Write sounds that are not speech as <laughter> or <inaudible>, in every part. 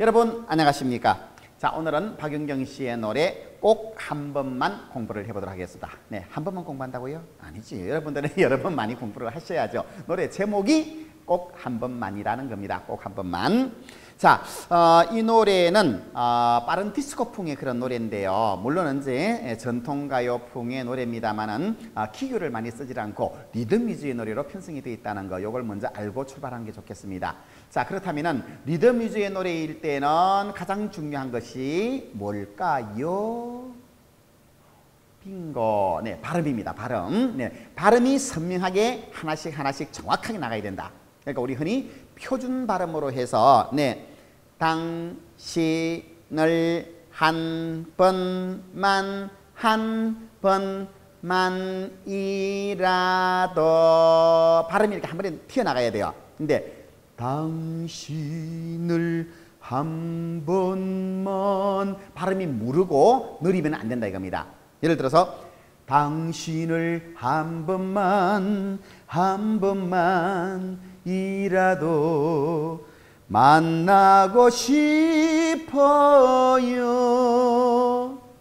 여러분 안녕하십니까? 자 오늘은 박윤경 씨의 노래 꼭 한 번만 공부를 해보도록 하겠습니다. 네, 한 번만 공부한다고요? 아니지. 여러분들은 <laughs> 여러 번 많이 공부를 하셔야죠. 노래 제목이 꼭 한 번만이라는 겁니다. 꼭 한 번만. 자, 어, 이 노래는 어, 빠른 디스코풍의 그런 노래인데요. 물론 이제 전통가요풍의 노래입니다만은 어, 기교를 많이 쓰지 않고 리듬 위주의 노래로 편성이 되어 있다는 거, 이걸 먼저 알고 출발하는 게 좋겠습니다. 자, 그렇다면은 리듬 위주의 노래일 때는 가장 중요한 것이 뭘까요? 빙고. 네, 발음입니다. 발음. 네, 발음이 선명하게 하나씩 하나씩 정확하게 나가야 된다. 그러니까 우리 흔히 표준 발음으로 해서 네, 당신을 한 번만 한 번만이라도 발음이 이렇게 한 번에 튀어나가야 돼요. 근데 당신을 한 번만 발음이 무르고 느리면 안 된다 이겁니다. 예를 들어서 당신을 한 번만 한 번만이라도 만나고 싶어요.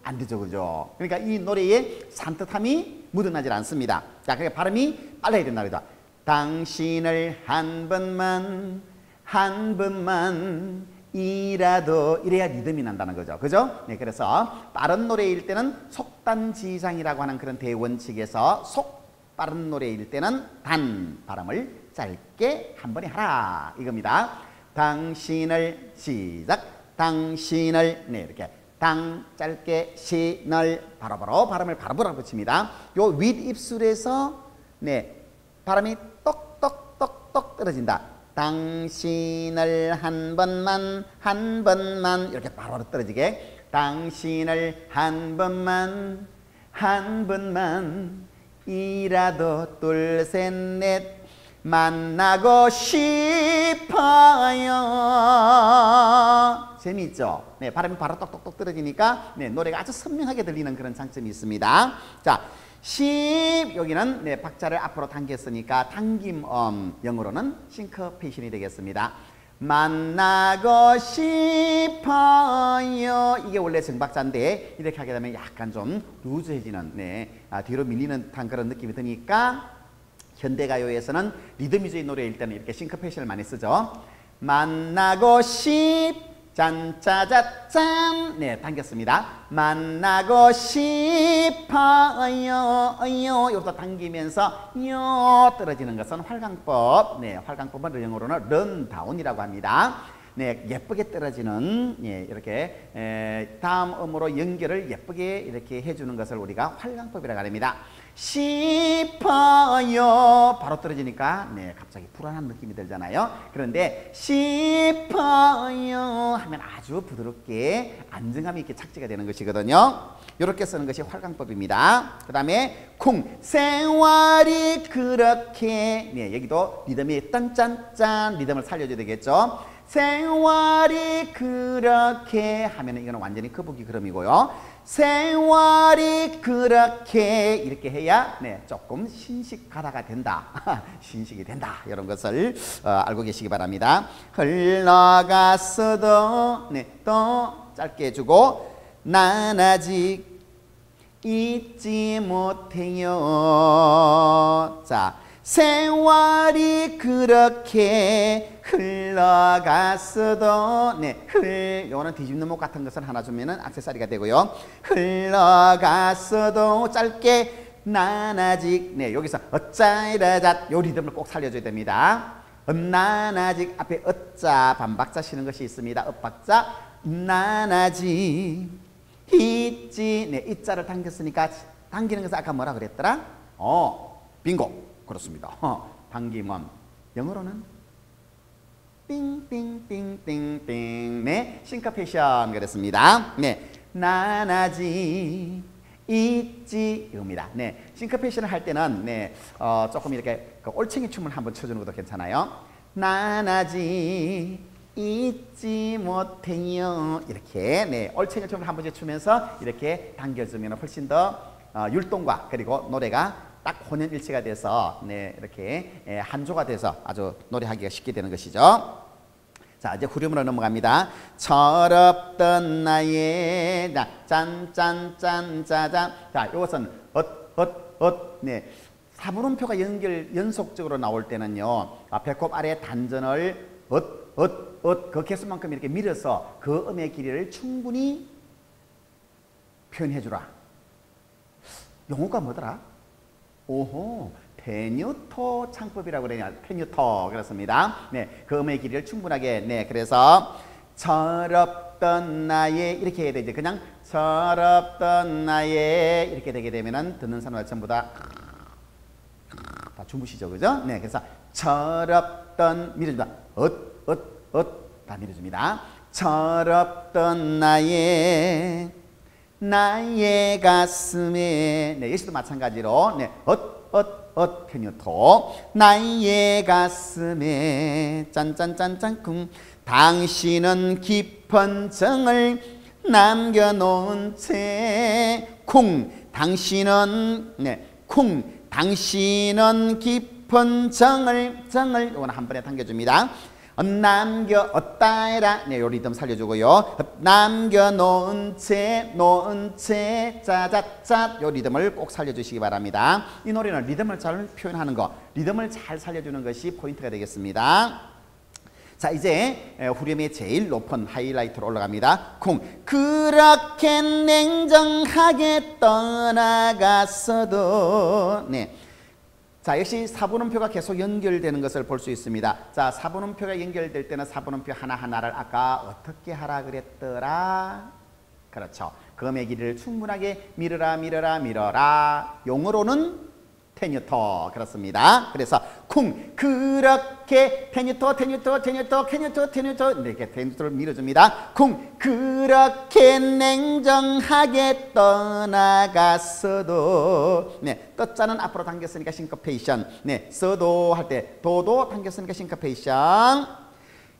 안 되죠, 그죠? 그러니까 이 노래에 산뜻함이 묻어나질 않습니다. 자, 그러니까 발음이 빨라야 된다, 그죠? 당신을 한 번만, 한 번만, 이라도 이래야 리듬이 난다는 거죠. 그죠? 네, 그래서 빠른 노래일 때는 속단지장이라고 하는 그런 대원칙에서 속 빠른 노래일 때는 단 발음을 짧게 한 번에 하라 이겁니다. 당신을 시작 당신을 네 이렇게 당 짧게 신을 바로바로 발음을 바로바로 붙입니다. 요 윗입술에서 네 발음이 똑똑똑똑 떨어진다. 당신을 한 번만 한 번만 이렇게 바로 떨어지게 당신을 한 번만 한 번만 이라도 둘 셋 넷 만나고 싶어요. 재미있죠? 네, 발음이 바로 똑똑똑 떨어지니까 네, 노래가 아주 선명하게 들리는 그런 장점이 있습니다. 자, 10 여기는 네, 박자를 앞으로 당겼으니까 당김음 영어로는 싱커페이션이 되겠습니다. 만나고 싶어요. 이게 원래 정박자인데 이렇게 하게 되면 약간 좀 루즈해지는 네, 아, 뒤로 밀리는 듯한 그런 느낌이 드니까 현대가요에서는 리듬 위주의 노래일 때는 이렇게 싱크페이션을 많이 쓰죠. 만나고 싶 짠짜자짠 네 당겼습니다. 만나고 싶어요 이것도 당기면서 요 떨어지는 것은 활강법 네 활강법은 영어로는 런다운이라고 합니다. 네, 예쁘게 떨어지는 예, 이렇게 에, 다음 음으로 연결을 예쁘게 이렇게 해주는 것을 우리가 활강법이라고 합니다. 싶어요 바로 떨어지니까 네 갑자기 불안한 느낌이 들잖아요. 그런데 싶어요 하면 아주 부드럽게 안정감 있게 착지가 되는 것이거든요. 이렇게 쓰는 것이 활강법입니다. 그 다음에 쿵 생활이 그렇게 네 여기도 리듬이 딴짠짠 리듬을 살려줘야 되겠죠. 생활이 그렇게 하면 이거는 완전히 거북이 그럼이고요. 생활이 그렇게 이렇게 해야 네 조금 신식하다가 된다. <laughs> 신식이 된다. 이런 것을 어, 알고 계시기 바랍니다. 흘러갔어도 네 또 짧게 해주고 난 아직 잊지 못해요. 자 세월이 그렇게 흘러갔어도 네 흘 요거는 뒤집는 목 같은 것을 하나 주면은 액세서리가 되고요. 흘러갔어도 짧게 난 아직 네 여기서 어짜이라자 요 리듬을 꼭 살려줘야 됩니다. 난 아직 앞에 어짜 반박자 쉬는 것이 있습니다. 엇박자 난 아직 있지 네 이자를 당겼으니까 당기는 것은 아까 뭐라 그랬더라? 어 빙고. 그렇습니다. 어, 방김원 영어로는 띵띵띵띵띵 네 싱카페이션 그랬습니다. 네 나나지 있지 이겁니다. 네 싱카페이션을 할 때는 네 어, 조금 이렇게 그 올챙이 춤을 한번 쳐주는 것도 괜찮아요. 나나지 잊지 못해요 이렇게 네 올챙이 춤을 한 번씩 추면서 이렇게 당겨주면 훨씬 더 어, 율동과 그리고 노래가 딱 혼연일체가 돼서 네, 이렇게 한 조가 돼서 아주 노래하기가 쉽게 되는 것이죠. 자 이제 후렴으로 넘어갑니다. 철없던 나의 짠짠짠 짜잔 자 이것은 엇엇엇 네 사분음표가 연결 연속적으로 나올 때는요 아, 배꼽 아래 단전을 엇엇엇 그 개수만큼 이렇게 밀어서 그 음의 길이를 충분히 표현해 주라. 용어가 뭐더라? 오호 페뉴토 창법이라고 그러냐 페뉴토 그렇습니다. 네, 그 음의 길이를 충분하게 네 그래서 철없던 나의 이렇게 해야 되지 그냥 철없던 나의 이렇게 되게 되면은 듣는 사람들 전부 다 다 주무시죠 그죠? 네 그래서 철없던 밀어줍니다. 엇 엇 엇 다 밀어줍니다. 철없던 나의 나의 가슴에. 네 여기서도 마찬가지로. 네 엇엇엇 페뉴토 나의 가슴에. 짠짠짠짠쿵. 당신은 깊은 정을 남겨놓은 채쿵 당신은 네쿵. 당신은 깊은 정을 정을 이거는 한 번에 당겨줍니다. 남겨 어따에라 네, 요 리듬 살려주고요. 남겨 놓은 채 놓은 채 짜자짜 요 리듬을 꼭 살려주시기 바랍니다. 이 노래는 리듬을 잘 표현하는 거, 리듬을 잘 살려주는 것이 포인트가 되겠습니다. 자 이제 후렴의 제일 높은 하이라이트로 올라갑니다. 쿵 그렇게 냉정하게 떠나갔어도 네. 자 역시 사분음표가 계속 연결되는 것을 볼 수 있습니다. 자 사분음표가 연결될 때는 사분음표 하나하나를 아까 어떻게 하라 그랬더라? 그렇죠. 금의 길이를 충분하게 밀어라 밀어라 밀어라. 용어로는 테뉴터 그렇습니다. 그래서 쿵 그렇게 테뉴터 테뉴터 테뉴터 테뉴터 테뉴터 이렇게 테뉴터를 밀어줍니다. 쿵 그렇게 냉정하게 떠나갔어도 네 떠자는 앞으로 당겼으니까 싱커페이션 네 써도 할 때 도도 당겼으니까 싱커페이션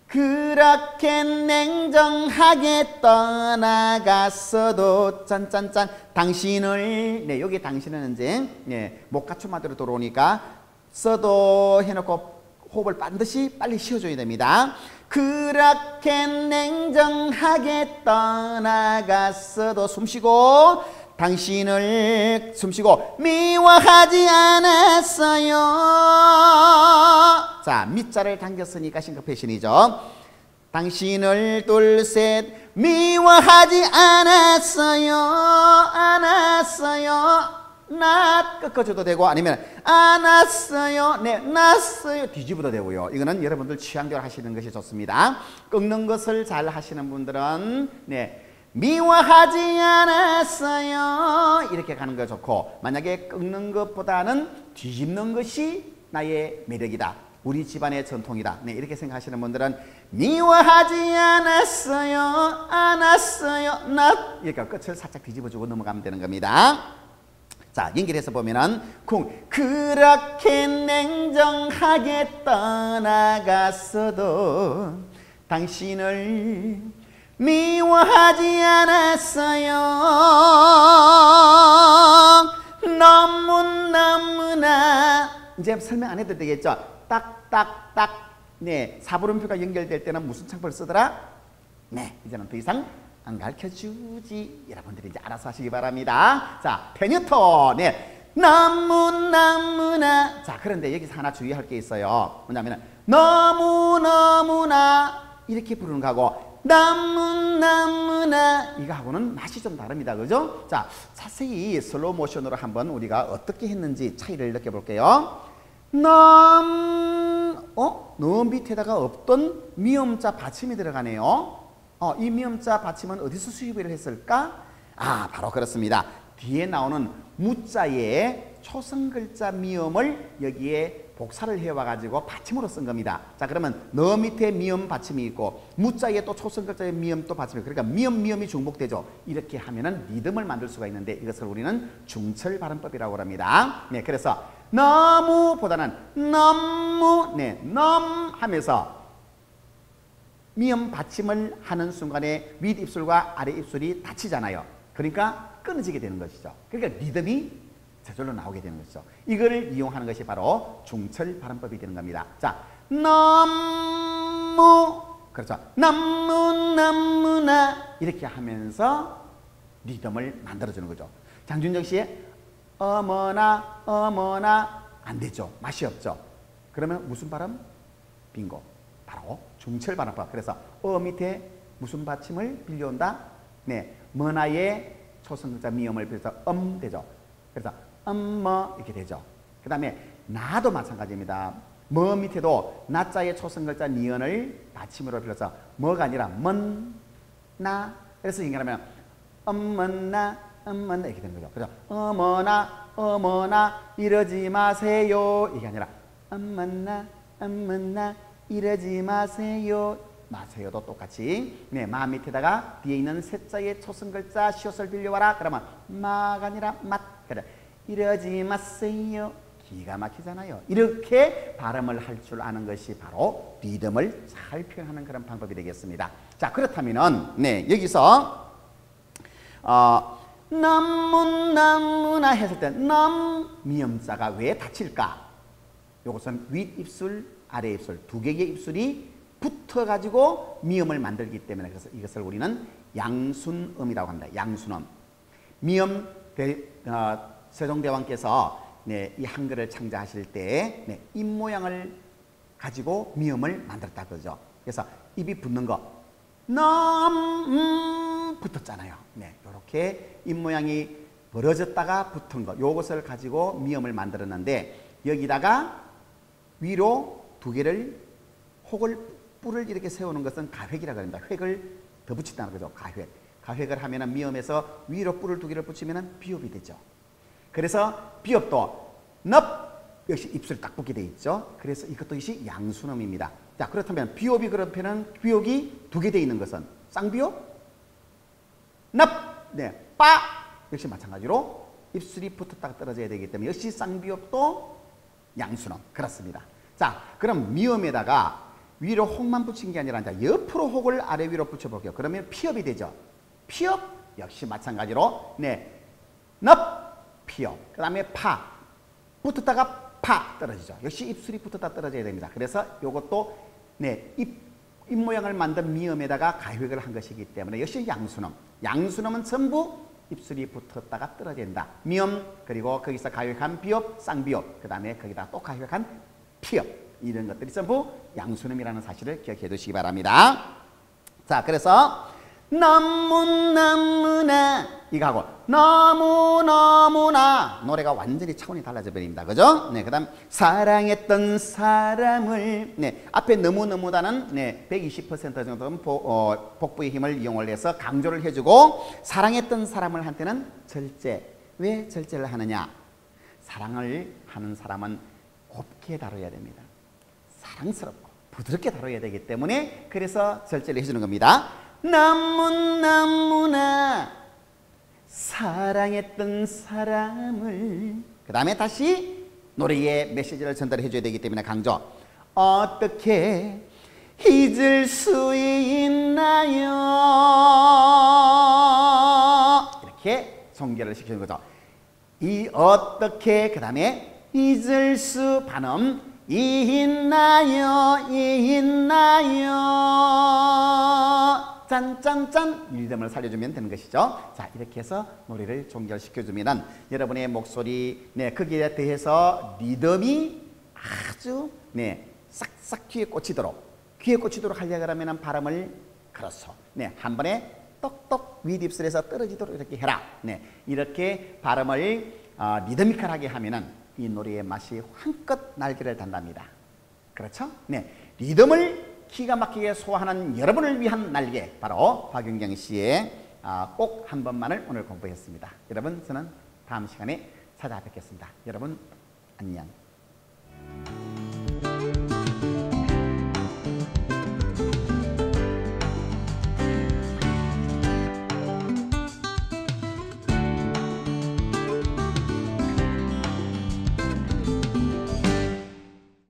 그렇게 냉정하게 떠나갔어도 짠짠짠 당신을 네 여기 당신은 이제 네, 못갖춘마디로 들어오니까 써도 해놓고 호흡을 반드시 빨리 쉬어줘야 됩니다. 그렇게 냉정하게 떠나갔어도 숨쉬고 당신을 숨쉬고 미워하지 않았어요. 자, 밑자를 당겼으니까 싱크페이션이죠. 당신을 둘셋 미워하지 않았어요. 않았어요. 나 꺾어줘도 되고 아니면 안았어요. 네, 났어요. 뒤집어도 되고요. 이거는 여러분들 취향대로 하시는 것이 좋습니다. 꺾는 것을 잘 하시는 분들은 네, 미워하지 않았어요. 이렇게 가는 거 좋고 만약에 꺾는 것보다는 뒤집는 것이 나의 매력이다. 우리 집안의 전통이다. 네, 이렇게 생각하시는 분들은 미워하지 않았어요. 않았어요. 나 이렇게 끝을 살짝 뒤집어주고 넘어가면 되는 겁니다. 자, 연결해서 보면은 쿵 그렇게 냉정하게 떠나갔어도 당신을 미워하지 않았어요. 너무너무나 이제 설명 안 해도 되겠죠. 딱딱딱 네 사부름표가 연결될 때는 무슨 창법을 쓰더라? 네 이제는 더 이상 안 가르쳐주지 여러분들이 이제 알아서 하시기 바랍니다. 자 페뉴토 네 너무너무나 자 그런데 여기서 하나 주의할 게 있어요. 뭐냐면 너무너무나 이렇게 부르는 거하고 너무너무나 이거하고는 맛이 좀 다릅니다. 그죠? 자, 자세히 슬로우 모션으로 한번 우리가 어떻게 했는지 차이를 느껴볼게요. 넘, 어? 넘 밑에다가 없던 미음자 받침이 들어가네요. 어, 이 미음자 받침은 어디서 수입을 했을까? 아, 바로 그렇습니다. 뒤에 나오는 무자의 초성 글자 미음을 여기에 복사를 해와 가지고 받침으로 쓴 겁니다. 자 그러면 너 밑에 미음 받침이 있고 무자에 또 초성 글자의 미음 또 받침이 그러니까 미음 미음이 중복되죠. 이렇게 하면은 리듬을 만들 수가 있는데 이것을 우리는 중철 발음법이라고 합니다. 네, 그래서 너무보다는 너무 네, 넘 하면서 미음 받침을 하는 순간에 윗입술과 아래 입술이 닫히잖아요. 그러니까 끊어지게 되는 것이죠. 그러니까 리듬이 저절로 나오게 되는 것이죠. 이거를 이용하는 것이 바로 중철 발음법이 되는 겁니다. 자, 너무 그렇죠. 나무 나무나 이렇게 하면서 리듬을 만들어주는 거죠. 장준정 씨의 어머나 어머나 안 되죠. 맛이 없죠. 그러면 무슨 발음? 빙고. 바로 중철 발음. 그래서 어 밑에 무슨 받침을 빌려온다? 네, 머나의 초성자 미음을 빌려서 음 되죠. 그래서 엄머 이렇게 되죠. 그 다음에 나도 마찬가지입니다. 뭐 밑에도 나자의 초성 글자 니은을 받침으로 빌려서 뭐가 아니라 먼, 나 그래서 연결하면 엄먼나 엄먼나 이렇게 되는 거죠. 그죠? 어머나 어머나 이러지 마세요 이게 아니라 엄먼나 엄먼나 이러지 마세요 마세요도 똑같이 네, 마 밑에다가 뒤에 있는 세자의 초성글자 시옷을 빌려와라 그러면 마가 아니라 맛 그래 이러지 마세요 기가 막히잖아요 이렇게 발음을 할 줄 아는 것이 바로 리듬을 잘 표현하는 그런 방법이 되겠습니다 자 그렇다면은 네 여기서 어, 남문 남문아 했을 때 남 미음자가 왜 닫힐까 이것은 윗입술 아래입술 두 개의 입술이 붙어가지고 미음을 만들기 때문에 그래서 이것을 우리는 양순음이라고 합니다. 양순음. 미음 대, 어, 세종대왕께서 네, 이 한글을 창자하실 때 네, 입 모양을 가지고 미음을 만들었다 그러죠. 그래서 입이 붙는 거, 넘, 음, 붙었잖아요. 네, 이렇게 입 모양이 벌어졌다가 붙은 거, 요것을 가지고 미음을 만들었는데 여기다가 위로 두 개를 혹을 뿔을 이렇게 세우는 것은 가획이라고 합니다. 획을 더 붙인다는 거죠. 가획. 가획을 하면 미음에서 위로 뿔을 두 개를 붙이면 비읍이 되죠. 그래서 비읍도 넙 역시 입술 딱 붙게 돼 있죠. 그래서 이것도 역시 양순음입니다. 자 그렇다면 비읍이 그렇다면 비읍이 두 개 돼 있는 것은 쌍비읍, 넙, 네, 빠 역시 마찬가지로 입술이 붙었다가 떨어져야 되기 때문에 역시 쌍비읍도 양순음 그렇습니다. 자 그럼 미음에다가 위로 혹만 붙인 게 아니라 이제 옆으로 혹을 아래 위로 붙여볼게요. 그러면 피업이 되죠. 피업 역시 마찬가지로 네, 넙 피업. 그 다음에 파 붙었다가 파 떨어지죠. 역시 입술이 붙었다 떨어져야 됩니다. 그래서 이것도 네, 입, 입 모양을 만든 미음에다가 가획을 한 것이기 때문에 역시 양순음. 양순음은 전부 입술이 붙었다가 떨어진다. 미음 그리고 거기서 가획한 비읍, 쌍비읍 그 다음에 거기다 또 가획한 피읍. 이런 것들이 전부 양순음이라는 사실을 기억해 두시기 바랍니다. 자, 그래서 너무 너무나 이거 하고 너무 너무 나 노래가 완전히 차원이 달라져 버립니다. 그죠? 네, 그 다음 사랑했던 사람을 네, 앞에 너무 너무다는 네, 120% 정도는 보, 어, 복부의 힘을 이용을 해서 강조를 해주고 사랑했던 사람을 한테는 절제. 왜 절제를 하느냐? 사랑을 하는 사람은 곱게 다뤄야 됩니다. 사랑스럽고 부드럽게 다뤄야 되기 때문에 그래서 절제를 해주는 겁니다. 너무 너무나 사랑했던 사람을. 그 다음에 다시 노래의 메시지를 전달해 줘야 되기 때문에 강조. 어떻게 잊을 수 있나요? 이렇게 종결을 시키는 거죠. 이 어떻게 그 다음에 잊을 수 반음 있나요? 있나요 짠짠짠 리듬을 살려주면 되는 것이죠 자 이렇게 해서 노래를 종결시켜주면 여러분의 목소리 네 거기에 대해서 리듬이 아주 네 싹싹 귀에 꽂히도록 귀에 꽂히도록 하려고 하면 발음을 그렇소 네한 번에 똑똑 윗입술에서 떨어지도록 이렇게 해라 네 이렇게 발음을 어, 리드미컬하게 하면은 이 노래의 맛이 한껏 날개를 단답니다. 그렇죠? 네. 리듬을 기가 막히게 소화하는 여러분을 위한 날개 바로 박윤경 씨의 아, 꼭한 번만을 오늘 공부했습니다. 여러분 저는 다음 시간에 찾아뵙겠습니다. 여러분 안녕.